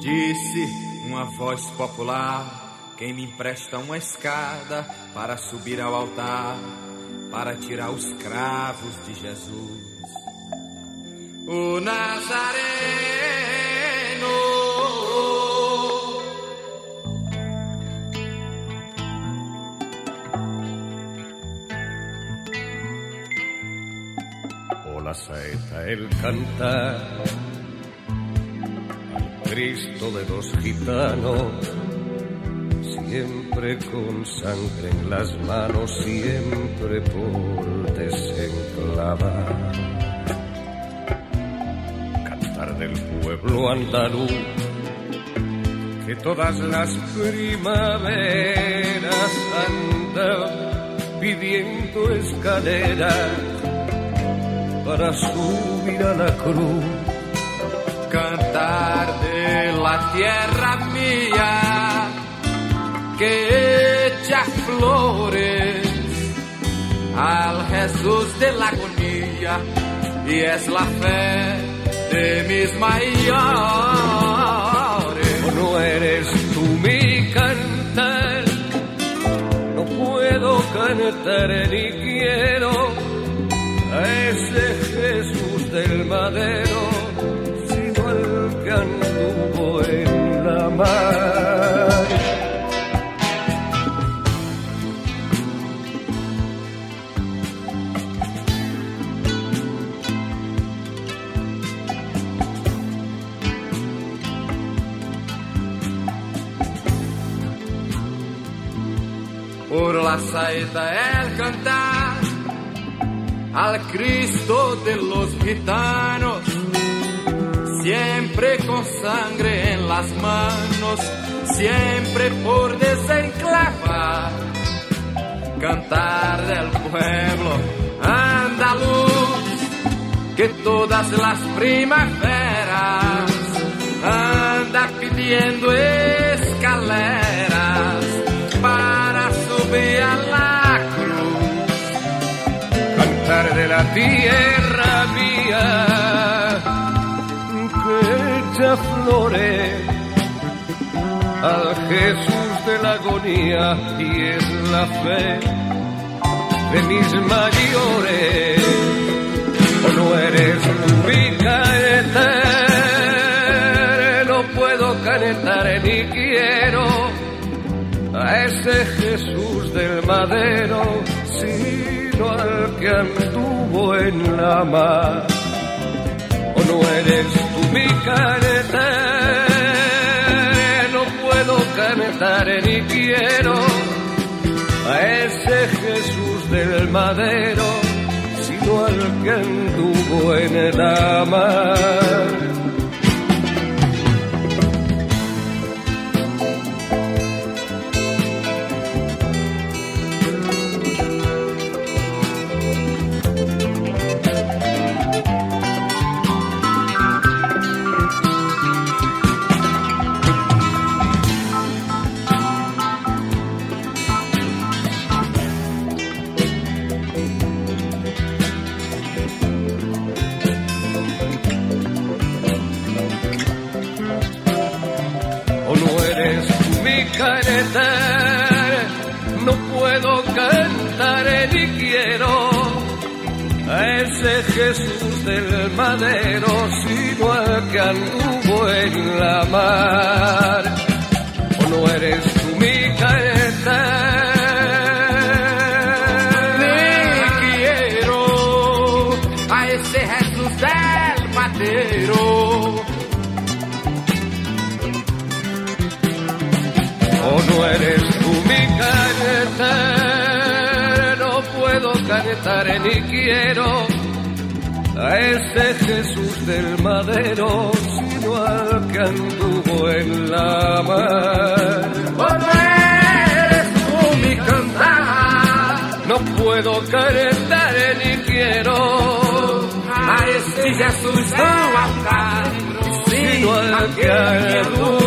Disse uma voz popular: Quem me empresta uma escada para subir ao altar, para tirar os cravos de Jesus? O Nazareno. La saeta el cantar Cristo de los gitanos, siempre con sangre en las manos, siempre por desenclavar. Cantar del pueblo andaluz, que todas las primaveras anda pidiendo escaleras para subir a la cruz cantar de la tierra mía que echa flores al Jesús de la agonía y es la fe de mis mayores. No eres tú mi cantar, no puedo cantar ni ese Jesús del madero que anduvo en la mar. Por la saeta el cantar al Cristo de los gitanos siempre con sangre en las manos, siempre por desenclavar, cantar del pueblo andaluz, que todas las primaveras cantar de la tierra mía flores al Jesús de la agonía y es la fe de mis mayores. O no eres mi canetar, no puedo canetar ni quiero a ese Jesús del madero, sino que anduvo en la mar. O no eres mi canetar, no puedo canetar ni quiero a ese Jesús del madero, sino al que anduvo en el mar. No puedo cantar ni quiero a ese Jesús del madero, sino al que anduvo en la mar. O no eres tú mi canetar. Ni quiero a madero no eres tú mi canetar, no puedo canetar ni quiero a ese Jesús del madero, sino al que anduvo en la mar. A ese Jesús del madero, sino al que anduvo